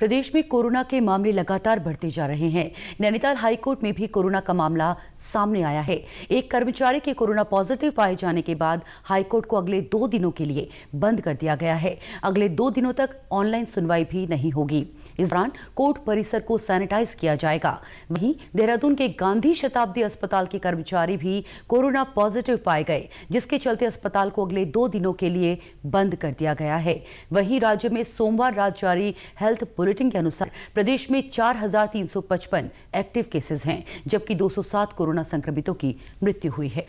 प्रदेश में कोरोना के मामले लगातार बढ़ते जा रहे हैं। नैनीताल हाईकोर्ट में भी कोरोना का मामला सामने आया है। एक कर्मचारी के कोरोना पॉजिटिव पाए जाने के बाद हाईकोर्ट को अगले दो दिनों के लिए बंद कर दिया गया है। अगले दो दिनों तक ऑनलाइन सुनवाई भी नहीं होगी। इस दौरान कोर्ट परिसर को सैनिटाइज किया जाएगा। वहीं देहरादून के गांधी शताब्दी अस्पताल के कर्मचारी भी कोरोना पॉजिटिव पाए गए, जिसके चलते अस्पताल को अगले दो दिनों के लिए बंद कर दिया गया है। वहीं राज्य में सोमवार रात जारी हेल्थ बुलेटिन के अनुसार प्रदेश में 4,355 एक्टिव केसेस हैं जबकि 207 कोरोना संक्रमितों की मृत्यु हुई है।